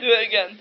Üvegen.